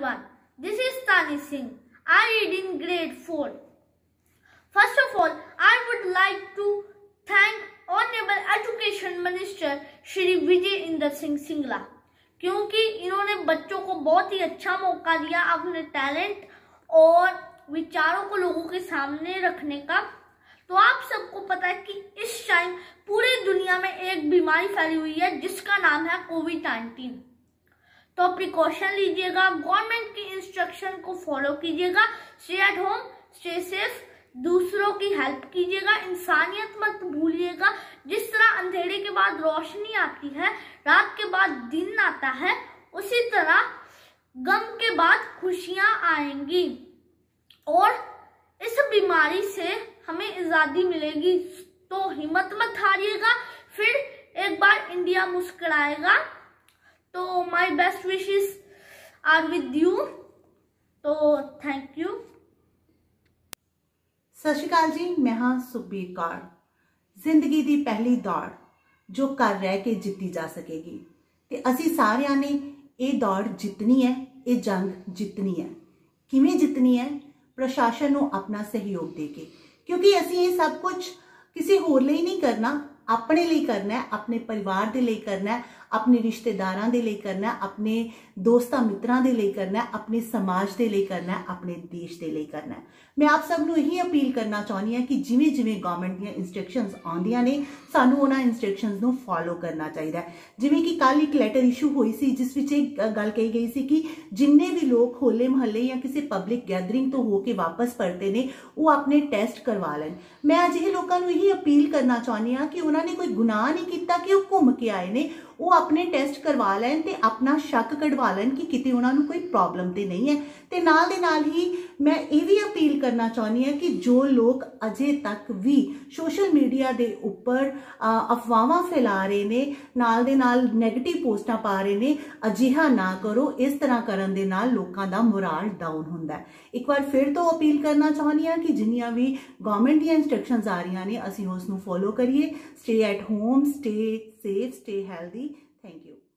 Shivani Singh. I read in grade 4. First of all, I would like to thank Honorable Education Minister Shri Vijay Inder Singh Singla क्योंकि इन्होंने बच्चों को बहुत ही अच्छा मौका दिया अपने टैलेंट और विचारों को लोगों के सामने रखने का तो आप सबको पता है कि इस टाइम पूरी दुनिया में एक बीमारी फैली हुई है जिसका नाम है कोविड नाइन्टीन तो प्रिकॉशन लीजिएगा गवर्नमेंट की इंस्ट्रक्शन को फॉलो कीजिएगा stay at home stay safe दूसरों की हेल्प कीजिएगा, इंसानियत मत भूलिएगा। जिस तरह अंधेरे के बाद रोशनी आती है, रात के बाद दिन आता है, उसी तरह गम के बाद खुशियाँ आएँगी। और इस बीमारी से हमें आज़ादी मिलेगी तो हिम्मत मत हारिएगा, फिर एक बार India मुस्कुराएगा। best wishes are with you तो थैंक यू ਸਤਿ ਸ਼੍ਰੀ ਅਕਾਲ ਜੀ ਮੈਂ ਹਾਂ ਸੁਖਬੀਰ ਕੌਰ ਜ਼ਿੰਦਗੀ ਦੀ ਪਹਿਲੀ ਦੌੜ ਜੋ ਕਰ ਰਹਿ ਕੇ ਜਿੱਤੀ ਜਾ ਸਕੇਗੀ ਤੇ ਅਸੀਂ ਸਾਰਿਆਂ ਨੇ ਇਹ ਦੌੜ ਜਿੱਤਣੀ ਹੈ ਇਹ ਜੰਗ ਜਿੱਤਣੀ ਹੈ ਕਿਵੇਂ ਜਿੱਤਣੀ ਹੈ ਪ੍ਰਸ਼ਾਸਨ ਨੂੰ ਆਪਣਾ ਸਹਿਯੋਗ ਦੇ ਕੇ ਕਿਉਂਕਿ ਅਸੀਂ ਇਹ ਸਭ ਕੁਝ ਕਿਸੇ ਹੋਰ ਲਈ ਨਹੀਂ ਕਰਨਾ ਆਪਣੇ ਲਈ ਕਰਨਾ ਹੈ ਆਪਣੇ ਪਰਿਵਾਰ ਦੇ ਲਈ ਕਰਨਾ ਹੈ ਆਪਣੇ ਰਿਸ਼ਤੇਦਾਰਾਂ ਦੇ ਲਈ ਕਰਨਾ ਆਪਣੇ ਦੋਸਤਾਂ ਮਿੱਤਰਾਂ ਦੇ ਲਈ ਕਰਨਾ ਆਪਣੇ ਸਮਾਜ ਦੇ ਲਈ ਕਰਨਾ ਆਪਣੇ ਦੇਸ਼ ਦੇ ਲਈ ਕਰਨਾ ਮੈਂ ਆਪ ਸਭ ਨੂੰ ਇਹੀ ਅਪੀਲ ਕਰਨਾ ਚਾਹੁੰਦੀ ਹਾਂ ਕਿ ਜਿਵੇਂ ਜਿਵੇਂ ਗਵਰਨਮੈਂਟ ਦੀਆਂ ਇਨਸਟਰਕਸ਼ਨਸ ਆਉਂਦੀਆਂ ਨੇ ਸਾਨੂੰ ਉਹਨਾਂ ਇਨਸਟਰਕਸ਼ਨਸ ਨੂੰ ਫਾਲੋ ਕਰਨਾ ਚਾਹੀਦਾ ਹੈ ਜਿਵੇਂ ਕਿ ਕੱਲ ਇੱਕ ਲੈਟਰ ਇਸ਼ੂ ਹੋਈ ਸੀ ਜਿਸ ਵਿੱਚ ਇਹ ਗੱਲ ਕਹੀ ਗਈ ਸੀ ਕਿ ਜਿੰਨੇ ਵੀ ਲੋਕ ਹੋਲੇ ਮਹੱਲੇ ਜਾਂ ਕਿਸੇ ਪਬਲਿਕ ਗੈਦਰਿੰਗ ਤੋਂ ਹੋ ਕੇ ਵਾਪਸ ਪਰਤੇ ਨੇ ਉਹ ਆਪਣੇ ਟੈਸਟ ਕਰਵਾ ਲੈਣ ਮੈਂ ਅਜਿਹੇ ਲੋਕਾਂ ਨੂੰ ਇਹੀ ਅਪੀਲ ਕਰਨਾ ਚਾਹੁੰਦੀ ਹਾਂ ਕਿ ਉਹਨਾਂ ਨੇ ਕੋਈ ਗੁਨਾਹ ਨਹੀਂ ਕੀਤਾ ਕਿ ਉਹ ਘੁੰਮ ਕੇ ਆਏ ਨੇ ਉਹ अपने टेस्ट करवा लैन तो अपना शक कढ़वा लैन कि कितने उन्होंने कोई प्रॉब्लम तो नहीं है। तो नाल नाल ही मैं ये भी अपील करना चाहनी हाँ कि जो लोग अजे तक भी सोशल मीडिया के उपर अफवाह फैला रहे हैं नाल नाल नैगेटिव पोस्टा पा रहे ने, अजिहा ना करो। इस तरह कर मुराल डाउन होंगे एक बार फिर तो अपील करना चाहनी हाँ कि जिन्हिया भी गौरमेंट दशन आ रही ने, असं उसू फॉलो करिए। Stay at home stay safe stay healthy Thank you.